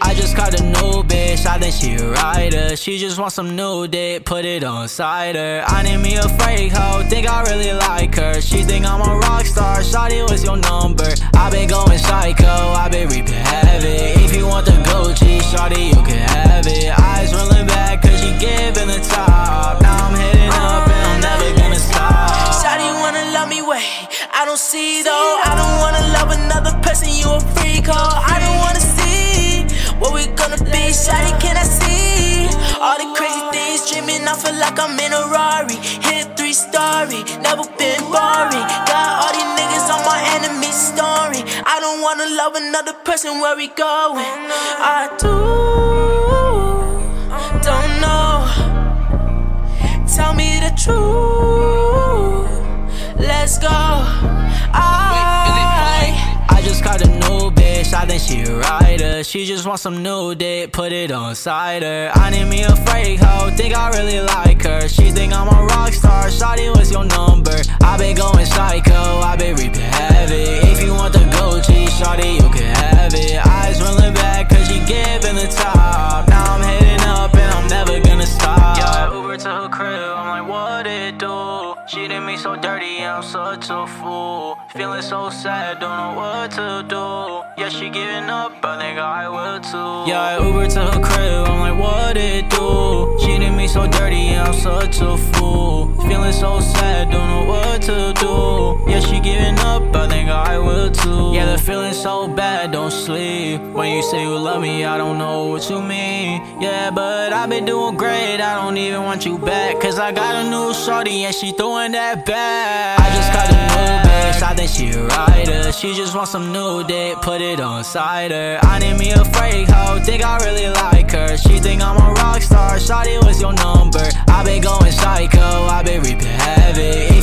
I just caught a new bitch, I think she a rider She just want some new dick, put it on side her I need me a fake hoe, think I really like her. She think I'm a rock star, shawty what's your number? i been going psycho, i been reaping havoc. If you want the Gucci, shawty you can have it. Eyes rolling back cause she giving the top. Now I'm hitting up and I'm never gonna stop. Shawty wanna love me way, I don't see though I don't wanna love another person, you a freak hoe shawty, can I see? All the crazy things, dreaming, I feel like I'm in a Rari. Hit three story, never been boring. Got all these niggas on my enemy story. I don't wanna love another person, where we going? I do, don't know. Tell me the truth, let's go. I, I? Just caught a new bitch, I think she rider She just want some new dick, put it on side her I need me a fake hoe, think I really like her. She think I'm a rock star, shawty what's your number? I been going psycho, I been reaping heavy If you want the Gucci, shawty you can have it. Eyes rolling back cause she giving the top. Now I'm heading up and I'm never gonna stop. Yeah, Uber to her crib, I'm like what it do? She did me so dirty, I'm such a fool. Feeling so sad, don't know what to do. Yeah, she giving up, I think I will too. Yeah, I Uber to her crib, I'm like, what it do? She did me so dirty, I'm such a fool. Feeling so sad, don't know what to do. Yeah, she giving up, I think I will so bad, don't sleep. When you say you love me, I don't know what you mean. Yeah, but I've been doing great, I don't even want you back. Cause I got a new shorty and she throwing that back. I just got a new bitch, I think she a. She just wants some new dick, put it on cider. I need me a freak hoe, think I really like her. She think I'm a rock star, shorty, was your number? I been going psycho, I been reaping havoc.